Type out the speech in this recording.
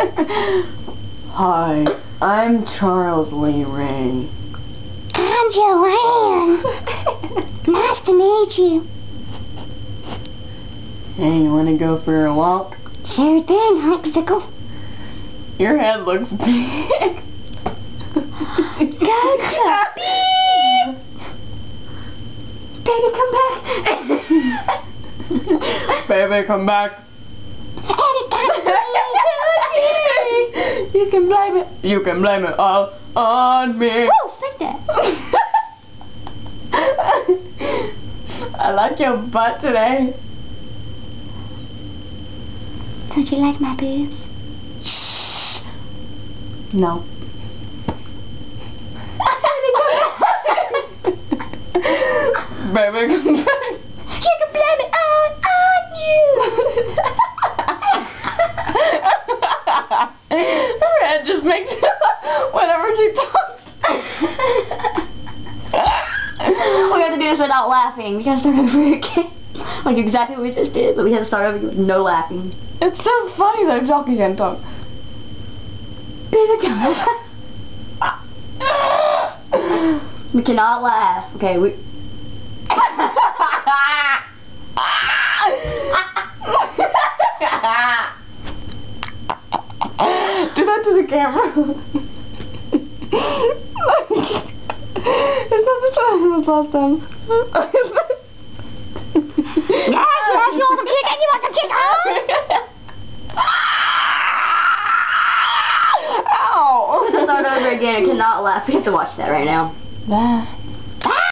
Hi, I'm Charles Lee Ray. I'm Joanne. nice to meet you. Hey, you wanna go for a walk? Sure thing, Hunksicle. Your head looks big. Go, Chubby. Baby, come back. Baby, come back. Eddie, come back. You can blame it. You can blame it all on me. Woo, like that. I like your butt today. Don't you like my boobs? Shh. No. Baby, come back. You can blame it all on you. Her head just makes whenever she talks. we have to do this without laughing. We gotta start over again. Like exactly what we just did, but we have to start over with no laughing. It's so funny that Jockey can talk. Baby, come We cannot laugh. Okay, we. Do that to the time? That's last time. Yes, yes, you want some chicken? You want some chicken? Ow! Start over again. I cannot laugh. We have to watch that right now. Bye.